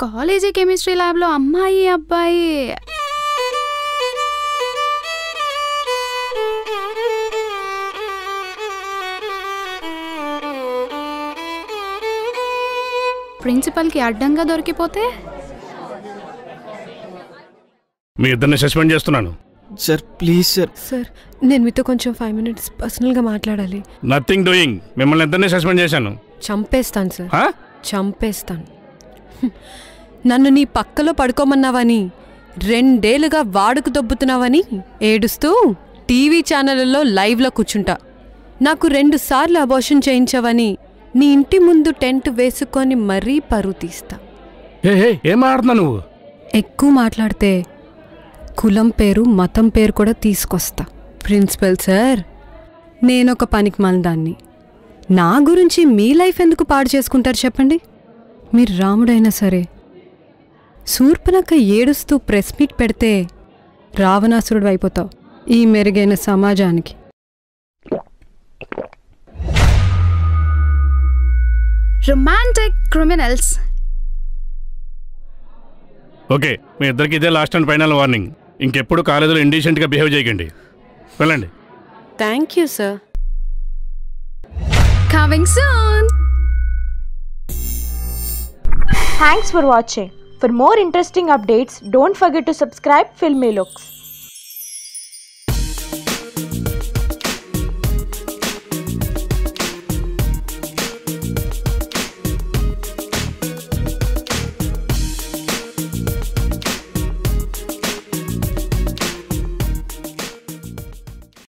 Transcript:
College chemistry ల్యాబ్లో అమ్మాయి అబ్బాయి. ప్రిన్సిపల్కి అడ్డంగా దొరికిపోతే? మీ ఇద్దరిని సస్పెండ్ చేస్తున్నాను. Sir please sir. సార్ నేను మీతో కొంచెం ఫైవ్ మినిట్స్ పర్సనల్గా మాట్లాడాలి. నథింగ్ డూయింగ్ మిమ్మల్ని ఇద్దరిని సస్పెండ్ చేశాను. చంపేస్తాను సార్. హా? చంపేస్తాను. నన్ను నీ పక్కలో పడుకోమన్నావని రెండేళ్ళుగా వాడుకు దొబ్బుతున్నావని ఏడుస్తూ టీవీ ఛానళ్ళలో లైవ్లో కూర్చుంటా. నాకు రెండు సార్లు అబోషన్ చేయించావని నీ ఇంటి ముందు టెంట్ వేసుకొని మరీ పరువు తీస్తా. ఏ ఏ, ఏం ఆడుతున్నావు నువ్వు? ఎక్కువ మాట్లాడితే కులం పేరు మతం పేరు కూడా తీసుకొస్తా. ప్రిన్సిపల్ సార్ నేనొక పనికి దాన్ని నా గురించి మీ లైఫ్ ఎందుకు పాడు చేసుకుంటారు చెప్పండి. మీరు రాముడైనా సరే శూర్పనక్క ఏడుస్తూ ప్రెస్ మీట్ పెడితే రావణాసురుడు అయిపోతావు ఈ మెరుగైన సమాజానికి. రొమాంటిక్ క్రిమినల్స్ ఓకే మీ ఇద్దరికి ఇదే లాస్ట్ అండ్ ఫైనల్ వార్నింగ్ ఇంకెప్పుడు కాలేజీలో ఇండీసెంట్గా బిహేవ్ చేయకండి. వెళ్ళండి. Thank you sir coming soon Thanks for watching. For more interesting updates, don't forget to subscribe Filmy Looks.